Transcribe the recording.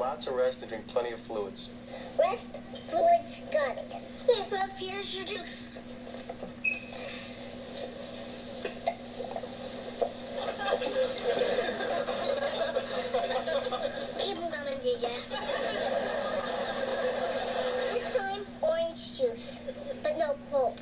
lots of rest and drink plenty of fluids. Rest, fluids, got it. Okay, so up here's your juice. Keep them coming, DJ. This time, orange juice, but no pulp.